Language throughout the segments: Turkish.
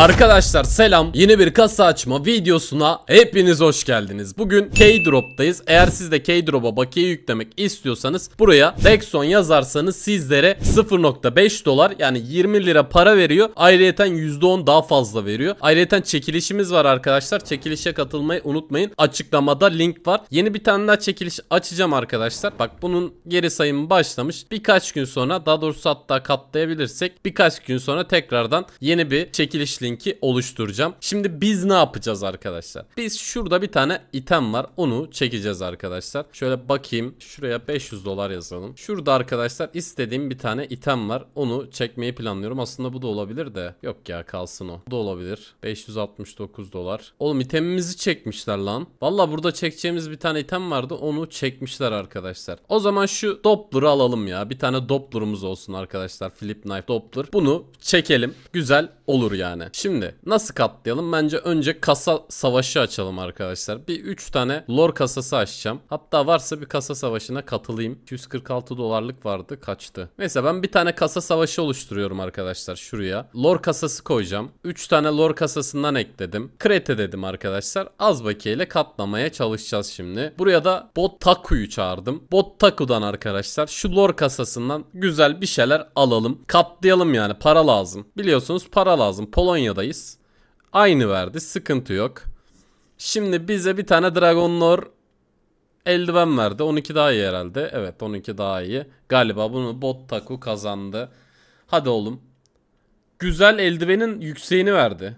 Arkadaşlar selam. Yeni bir kasa açma videosuna hepiniz hoş geldiniz. Bugün K-Drop'tayız. Eğer siz de K-Drop'a bakiye yüklemek istiyorsanız buraya Dexon yazarsanız sizlere 0.5 dolar yani 20 lira para veriyor. Ayrıyeten %10 daha fazla veriyor. Ayrıyeten çekilişimiz var arkadaşlar. Çekilişe katılmayı unutmayın. Açıklamada link var. Yeni bir tane daha çekiliş açacağım arkadaşlar. Bak bunun geri sayımı başlamış. Birkaç gün sonra daha doğrusu hatta katlayabilirsek birkaç gün sonra tekrardan yeni bir çekiliş linki oluşturacağım. Şimdi biz ne yapacağız arkadaşlar? Biz şurada bir tane item var. Onu çekeceğiz arkadaşlar. Şöyle bakayım. Şuraya 500 dolar yazalım. Şurada arkadaşlar istediğim bir tane item var. Onu çekmeyi planlıyorum. Aslında bu da olabilir de. Yok ya kalsın o. Bu da olabilir. 569 dolar. Oğlum itemimizi çekmişler lan. Valla burada çekeceğimiz bir tane item vardı. Onu çekmişler arkadaşlar. O zaman şu Doppler'ı alalım ya. Bir tane Doppler'ımız olsun arkadaşlar. Flip Knife Doppler. Bunu çekelim. Güzel olur yani. Şimdi nasıl katlayalım? Bence önce kasa savaşı açalım arkadaşlar. Bir 3 tane lore kasası açacağım. Hatta varsa bir kasa savaşına katılayım. 246 dolarlık vardı kaçtı. Neyse ben bir tane kasa savaşı oluşturuyorum arkadaşlar şuraya. Lore kasası koyacağım. 3 tane lore kasasından ekledim. Krete dedim arkadaşlar. Az bakiyeyle katlamaya çalışacağız şimdi. Buraya da Bot Taku'yu çağırdım. Bot Taku'dan arkadaşlar şu lore kasasından güzel bir şeyler alalım. Katlayalım yani para lazım. Biliyorsunuz para lazım. Polonya'dayız. Aynı verdi sıkıntı yok. Şimdi bize bir tane Dragon Lore eldiven verdi. 12 daha iyi herhalde. Evet 12 daha iyi. Galiba bunu Bot Taku kazandı. Hadi oğlum. Güzel eldivenin yükseğini verdi.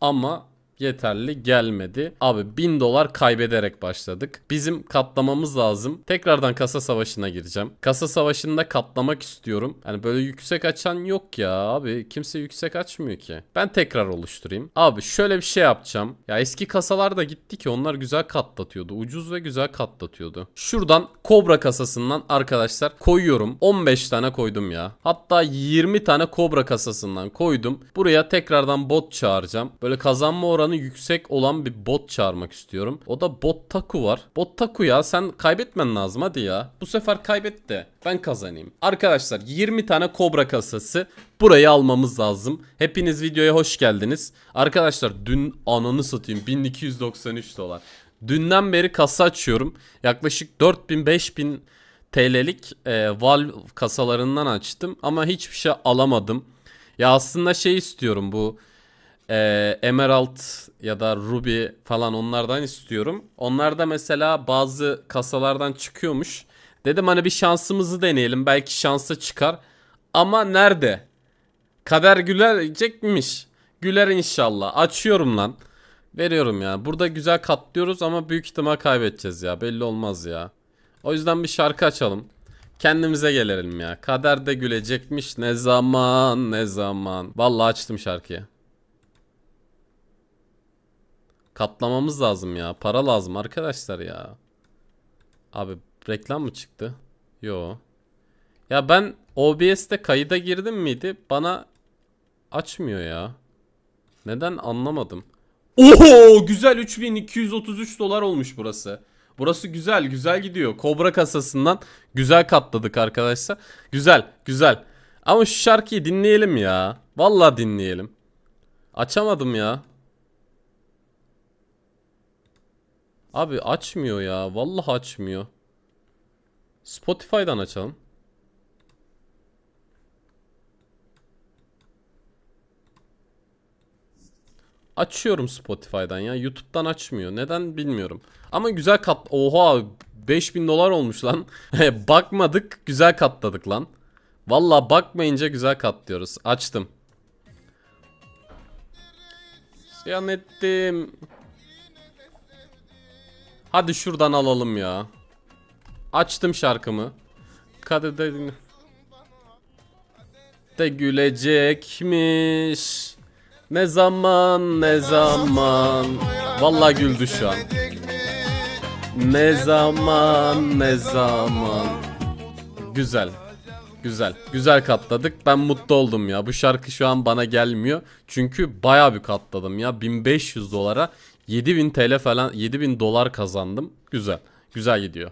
Ama yeterli gelmedi. Abi 1000 dolar kaybederek başladık. Bizim katlamamız lazım. Tekrardan kasa savaşına gireceğim. Kasa savaşında katlamak istiyorum. Yani böyle yüksek açan yok ya abi. Kimse yüksek açmıyor ki. Ben tekrar oluşturayım. Abi şöyle bir şey yapacağım. Ya eski kasalar da gitti ki onlar güzel katlatıyordu. Ucuz ve güzel katlatıyordu. Şuradan Kobra kasasından arkadaşlar koyuyorum. 15 tane koydum ya. Hatta 20 tane Kobra kasasından koydum. Buraya tekrardan bot çağıracağım. Böyle kazanma oranı yüksek olan bir bot çağırmak istiyorum. O da Bot Taku var. Bot Taku ya sen kaybetmen lazım hadi ya. Bu sefer kaybet de ben kazanayım. Arkadaşlar 20 tane Kobra kasası burayı almamız lazım. Hepiniz videoya hoş geldiniz. Arkadaşlar dün ananı satayım 1293 dolar. Dünden beri kasa açıyorum. Yaklaşık 4000-5000 TL'lik e, Valve kasalarından açtım ama hiçbir şey alamadım. Ya aslında şey istiyorum bu e, Emerald ya da Ruby falan onlardan istiyorum. Onlar da mesela bazı kasalardan çıkıyormuş. Dedim hani bir şansımızı deneyelim. Belki şansı çıkar. Ama nerede? Kader gülecekmiş. Güler inşallah. Açıyorum lan. Veriyorum ya. Burada güzel katlıyoruz ama büyük ihtimal kaybedeceğiz ya. Belli olmaz ya. O yüzden bir şarkı açalım. Kendimize gelelim ya. Kader de gülecekmiş. Ne zaman ne zaman. Vallahi açtım şarkıyı. Katlamamız lazım ya. Para lazım arkadaşlar ya. Abi reklam mı çıktı? Yo. Ya ben OBS'te kayıda girdim miydi? Bana açmıyor ya. Neden anlamadım. Oho güzel 3233 dolar olmuş burası. Burası güzel güzel gidiyor. Kobra kasasından güzel katladık arkadaşlar. Güzel güzel. Ama şu şarkıyı dinleyelim ya. Vallahi dinleyelim. Açamadım ya. Abi açmıyor ya. Vallahi açmıyor. Spotify'dan açalım. Açıyorum Spotify'dan ya. YouTube'dan açmıyor. Neden bilmiyorum. Ama güzel kat... Oha 5000 dolar olmuş lan. Bakmadık güzel katladık lan. Vallahi bakmayınca güzel katlıyoruz. Açtım. Siyan ettim. Hadi şuradan alalım ya. Açtım şarkımı. Kadir de, de gülecekmiş. Ne zaman ne zaman. Vallahi güldü şu an. Ne zaman ne zaman. Güzel. Güzel. Güzel katladık. Ben mutlu oldum ya. Bu şarkı şu an bana gelmiyor. Çünkü baya bir katladım ya. 1500 dolara 7000 TL falan 7000 dolar kazandım. Güzel. Güzel gidiyor.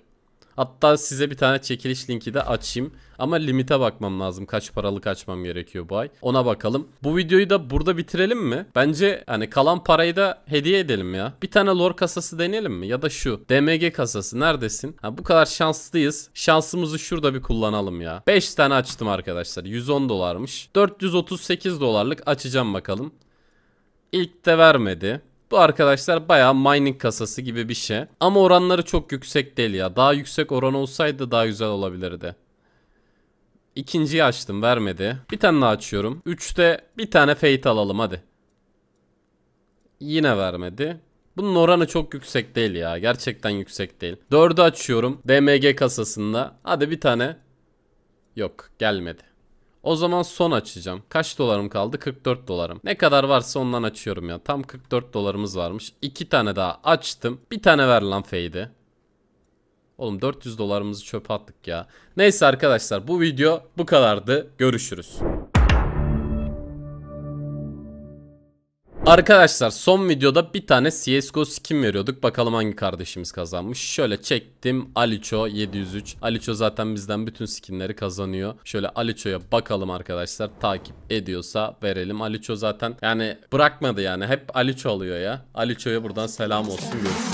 Hatta size bir tane çekiliş linki de açayım. Ama limite bakmam lazım. Kaç paralık açmam gerekiyor bu ay. Ona bakalım. Bu videoyu da burada bitirelim mi? Bence hani kalan parayı da hediye edelim ya. Bir tane lore kasası deneyelim mi? Ya da şu DMG kasası neredesin? Ha, bu kadar şanslıyız. Şansımızı şurada bir kullanalım ya. 5 tane açtım arkadaşlar. 110 dolarmış. 438 dolarlık açacağım bakalım. İlk de vermedi. Bu arkadaşlar bayağı mining kasası gibi bir şey. Ama oranları çok yüksek değil ya. Daha yüksek oran olsaydı daha güzel olabilirdi. İkinciyi açtım vermedi. Bir tane daha açıyorum. Üçte bir tane fate alalım hadi. Yine vermedi. Bunun oranı çok yüksek değil ya. Gerçekten yüksek değil. Dördü açıyorum. DMG kasasında. Hadi bir tane. Yok gelmedi. O zaman son açacağım. Kaç dolarım kaldı? 44 dolarım. Ne kadar varsa ondan açıyorum ya. Tam 44 dolarımız varmış. İki tane daha açtım. Bir tane ver lan fade'i. Oğlum 400 dolarımızı çöpe attık ya. Neyse arkadaşlar bu video bu kadardı. Görüşürüz. Arkadaşlar son videoda bir tane CSGO skin veriyorduk. Bakalım hangi kardeşimiz kazanmış. Şöyle çektim. Aliço 703. Aliço zaten bizden bütün skinleri kazanıyor. Şöyle Aliço'ya bakalım arkadaşlar. Takip ediyorsa verelim. Aliço zaten yani bırakmadı yani. Hep Aliço alıyor ya. Aliço'ya buradan selam olsun. Görüşürüz.